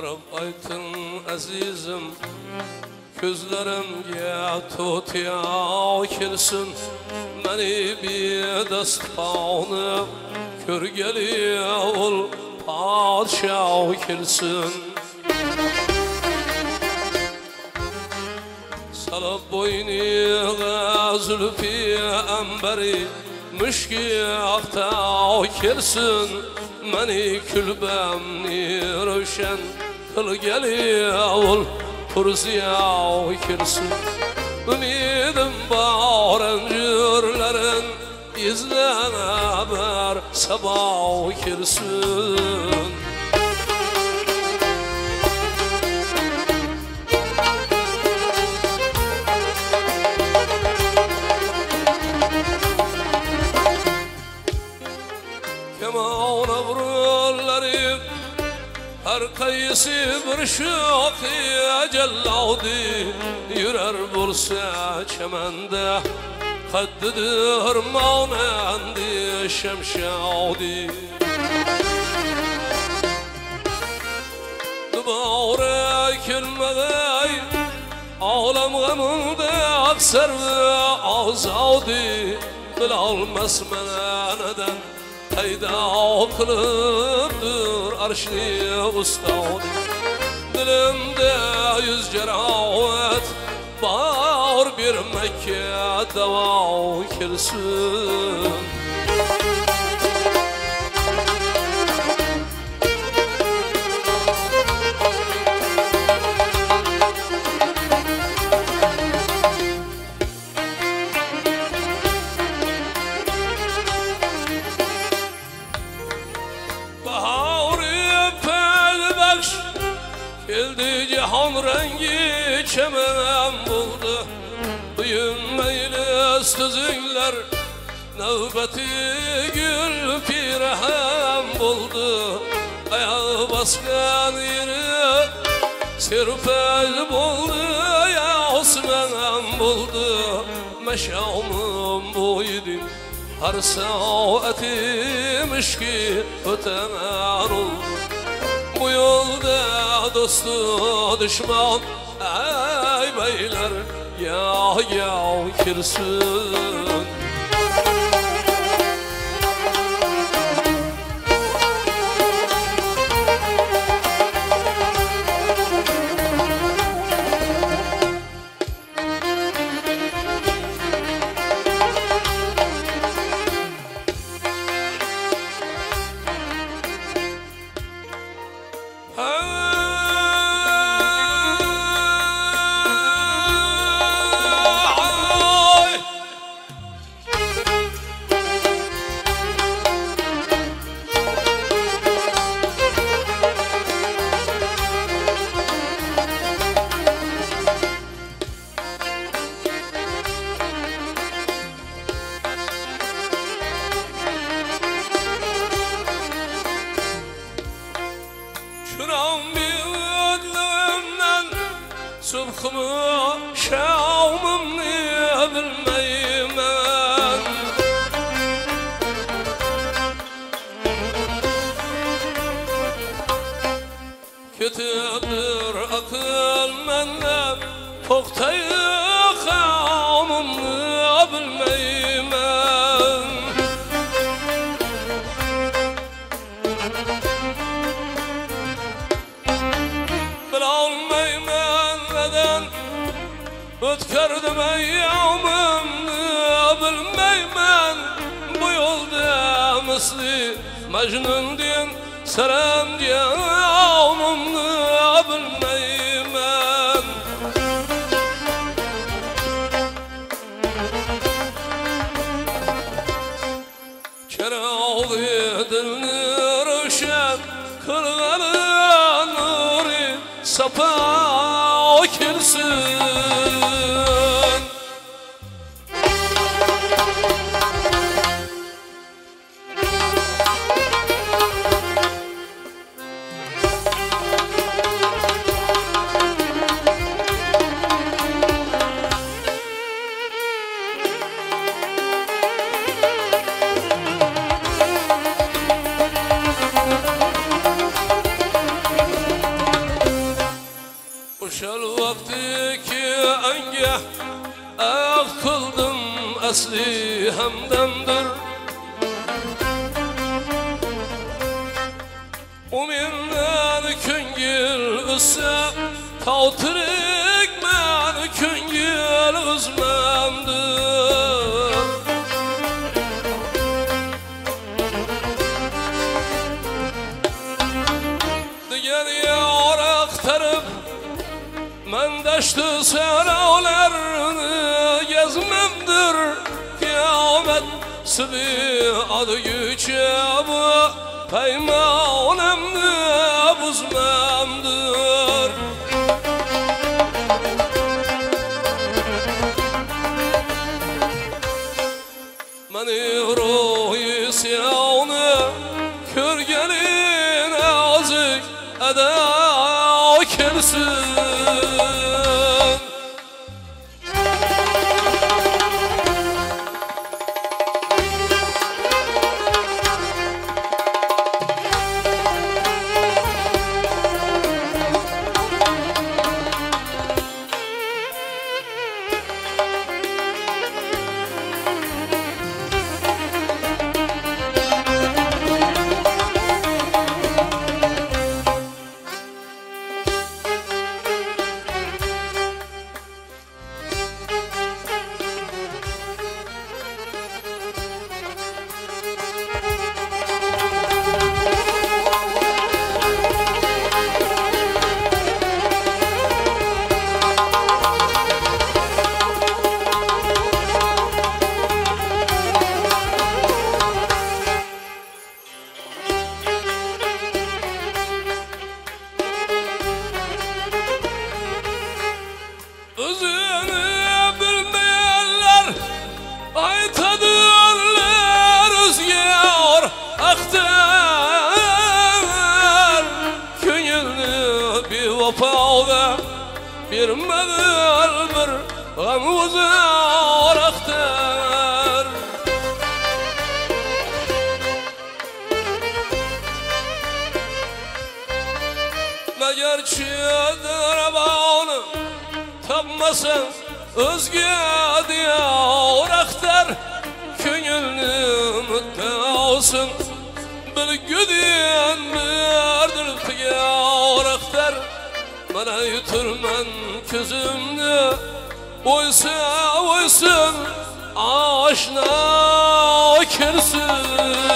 Varıp aytın əzizim Gözlərimə tut ya kilsin. Məni bir dəstanı Körgəli ol padşah kilsin. Salab boyniga zulfi əmbəri Müşki axta kilsin. Məni külbəmni rövşən Kıl geliyor kursiya kirsin Ümidim bağır öncürlerin izlene ber sabah kirsin Kemana vururları bir şokiye celladi Yürer bulsa çemende. Kaddidir manendi şemşadi Dubare kilmegay Ağlam gamında akser ve azadi. Bilalmez neden Peyda kılıptır arşni ustad Dilimde yüz ceravet Bağır bir Mekke deva kirsin Geldi cihan rengi çemen buldu. Büyünmeyle sözünler Nöbeti gül pirhem buldu. Ayağı baskan yeri Sirfel buldu Ya Osman buldu. Meşamım buydu Her saatim ki öten oldu bu yolda dostu düşman. Ey beyler ya ya kirsin Bir ödlüğümden Subkumu şavmım niye bilmeyim ben Kötüdür akıl menden Poktayı yo'lda misli Majnundin saram diyomimni Bilmayman Çarog'i dilni ro'shan qilgani nuri sapa kirsin Ah kuldum aslı hamdandır Daştı seralarını gezmemdir Kıyamet. Sıvı adı güçe bu Peymanemni buzmamdır gamuzar aktar Meğer çiğdir bağlı tapmasın. Özge diyar aktar Könülnü mütte olsun. Bir güdüyen birdir aktar Bana yuturman közümnü Oysa oysun aşna kirsin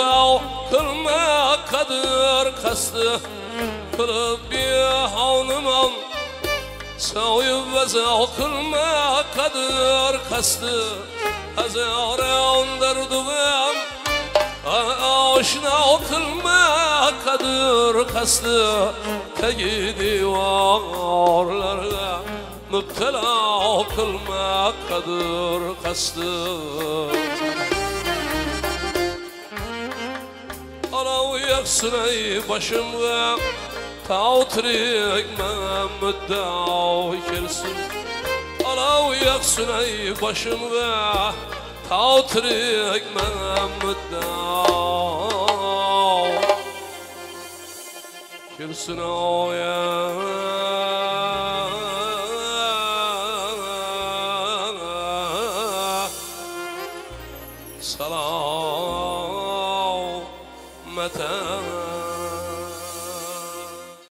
Vefa kılma kadır kastı. Kılıp bir havnuman Savuyup ve kılma kadır kastı. Hazara ondardığım Aşna kılma kadır kastı. Tegi divarlarga Müptela kılma kadır kastı. Alav yaksın ey başımga Tavtrik müddao kelsin Alav yaksın ey başımga Tavtrik müddao Kelsin o ya